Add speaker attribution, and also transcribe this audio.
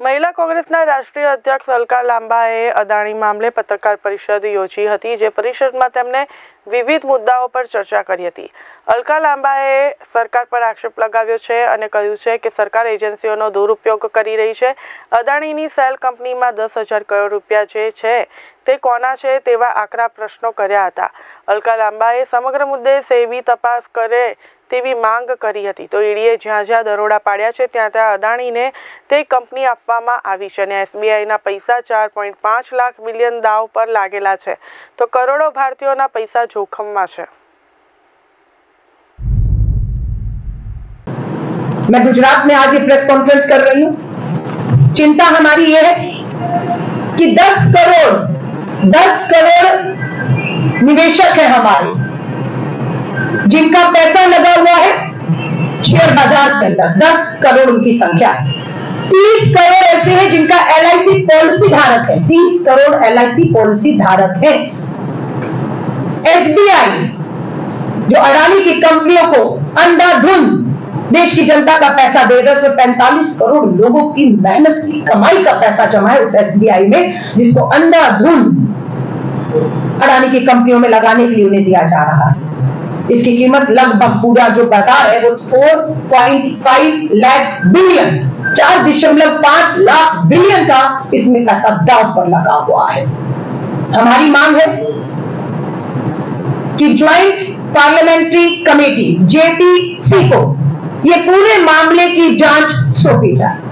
Speaker 1: મહિલા કોંગ્રેસના રાષ્ટ્રીય અધ્યક્ષ અલકા લાંબાએ અદાણી મામલે પત્રકાર પરિષદ યોજી હતી, જે પરિષદમાં તેમણે વિવિધ મુદ્દાઓ પર ચર્ચા કરી હતી. અલકા લાંબાએ સરકાર પર આક્ષેપ લગાવ્યો છે અને કહ્યું છે કે સરકાર એજન્સીઓનો દુરુપયોગ કરી રહી છે. અદાણીની સેલ કંપનીમાં દસ હજાર કરોડ રૂપિયા જે છે તે કોના છે તેવા આકરા પ્રશ્નો કર્યા હતા અલકા લાંબાએ સમગ્ર મુદ્દે સેબી તપાસ કરે તેવી માંગ કરી હતી તો ઈડીએ જ્યાં જ્યાં દરોડા પાડ્યા છે ત્યાં ત્યાં અદાણીને તે કંપની આપવામાં આવી છે અને એસબીઆઈના પૈસા ચાર પોઈન્ટ પાંચ લાખ બિલિયન દાવ પર લાગેલા છે તો કરોડો ભારતીયોના પૈસા જોખમમાં છે
Speaker 2: मैं गुजरात में आज ये प्रेस कॉन्फ्रेंस कर रही हूं चिंता हमारी ये है कि 10 करोड़ 10 करोड़ निवेशक है हमारे। जिनका पैसा लगा हुआ है, शेयर बाज़ार के अंदर दस करोड़ उनकी संख्या है। तीस करोड़ ऐसे हैं जिनका एलआईसी पॉलिसी धारक है। तीस करोड़ LIC पॉलिसी धारक है। एसबीआई जो अडानी की कंपनियों को अंधाधुंध देश की जनता का पैसा दे रहे उसमें पैंतालीस करोड़ लोगों की मेहनत की, कमाई का पैसा जमा है उस एसबीआई में, जिसको अंधाधुंध अडानी की कंपनियों में लगाने के लिए उन्हें दिया जा रहा है। इसकी कीमत लगभग पूरा जो बाज़ार है, वो 4.5 लाख बिलियन चार दशमलव पाँच लाख बिलियन का इसमें पैसा दाव पर लगा हुआ है। हमारी मांग है कि ज्वाइंट पार्लियामेंट्री कमेटी जेपीसी को ये पूरे मामले की जाँच सौंपी जाए